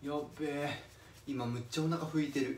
やっべえ。今むっちゃお腹空いてる。